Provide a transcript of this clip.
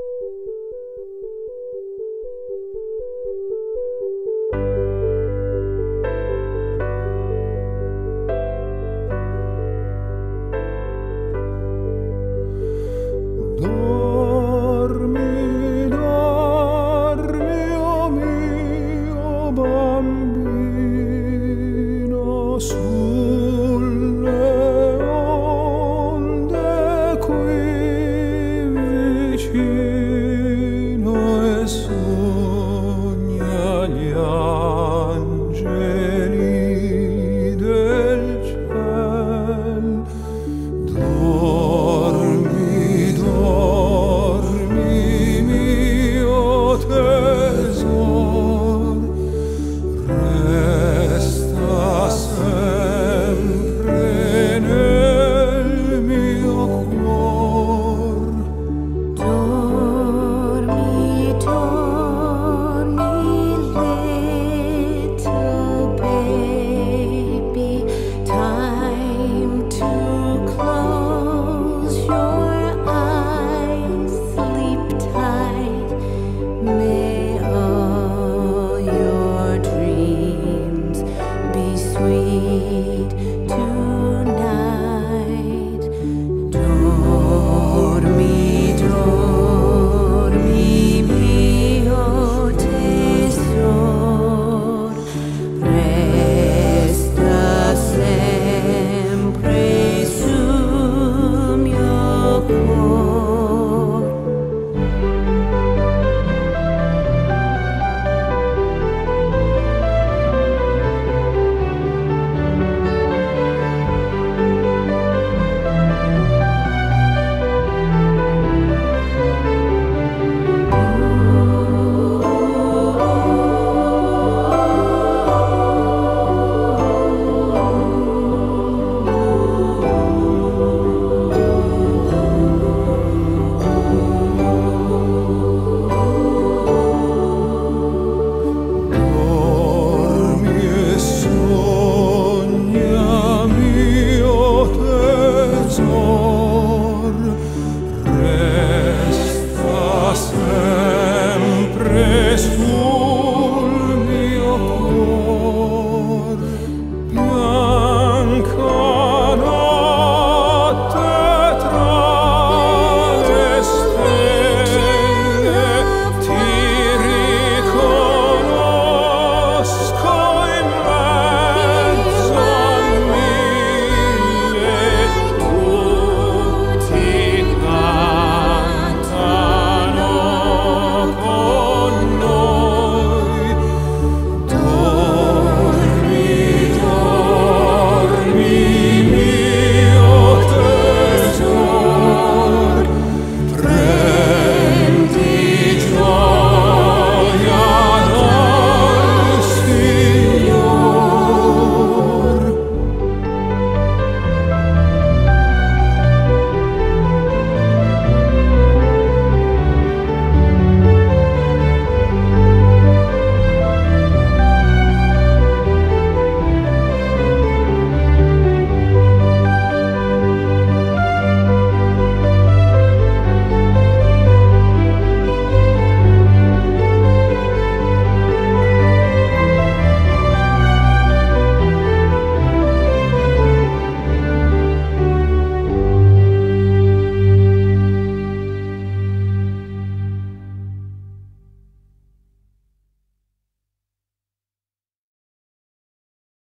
Música abraço.